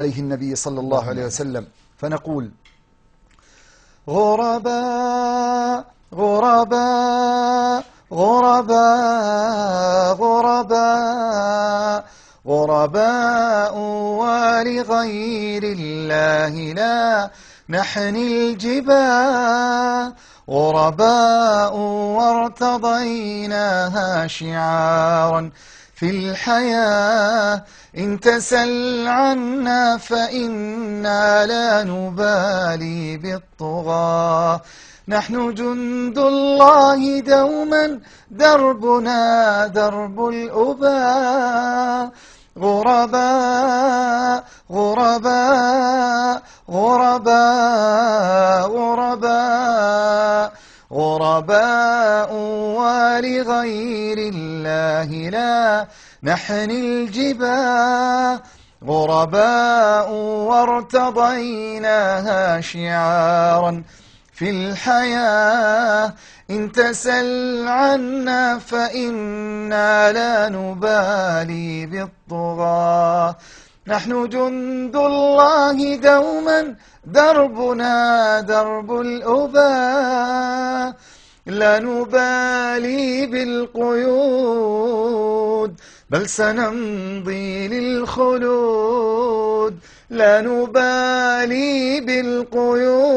عليه النبي صلى الله عليه وسلم. فنقول غرباء غرباء غرباء غرباء غرباء ولغير الله لا نحني الجباه غرباء وارتضيناها شعارا. في الحياة إن تسل عنا فإنا لا نبالي بالطغاة. نحن جند الله دوما دربنا درب الأباء. غرباء غرباء غرباء غرباء. غرباء ولغير الله لا نحني الجباه غرباء وارتضيناها شعارا في الحياة إن تسل عنا فإنا لا نبالي بالطغاة نحن جند الله دوما دربنا درب الأباء. لا نبالي بالقيود بل سنمضي للخلود. لا نبالي بالقيود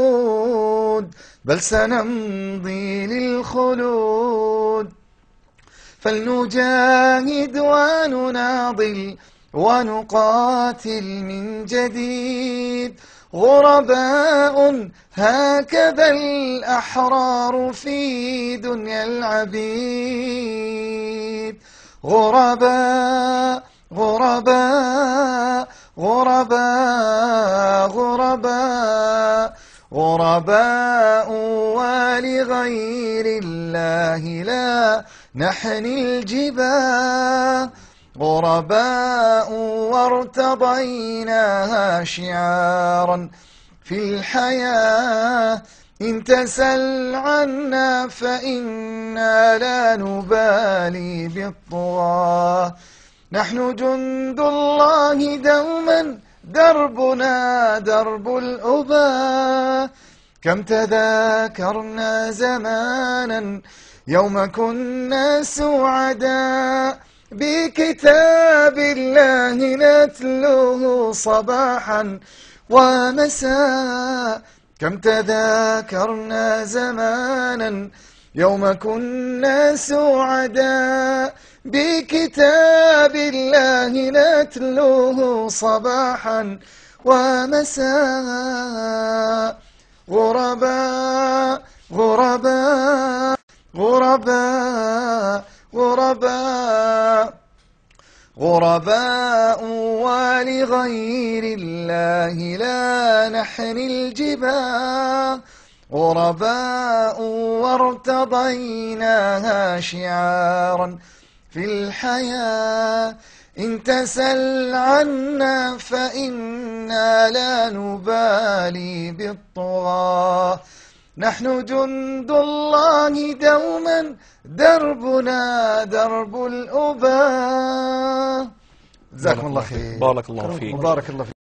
بل سنمضي للخلود. فلنجاهد ونناضل ونقاتل من جديد. غرباء هكذا الأحرار في دنيا العبيد. غرباء غرباء غرباء غرباء. غرباء ولغير الله لا نحني الجباه غرباء وارتضيناها شعارا في الحياة. إن تسل عنا فإنا لا نبالي بالطغاة. نحن جند الله دوما دربنا درب الأباء. كم تذاكرنا زمانا يوم كنا سعداء. بكتاب الله نتلوه صباحا ومساء. كم تذاكرنا زمانا يوم كنا سعداء. بكتاب الله نتلوه صباحا ومساء. غرباء غرباء غرباء. غرباء غرباء ولغير الله لا نحني الجباه غرباء وارتضيناها شعارا في الحياة. إن تسل عنا فإنا لا نبالي بالطغاة. نحن جند الله دوما دربنا درب الأباء. جزاكم الله خير. بارك الله فيك. وبارك الله فيك.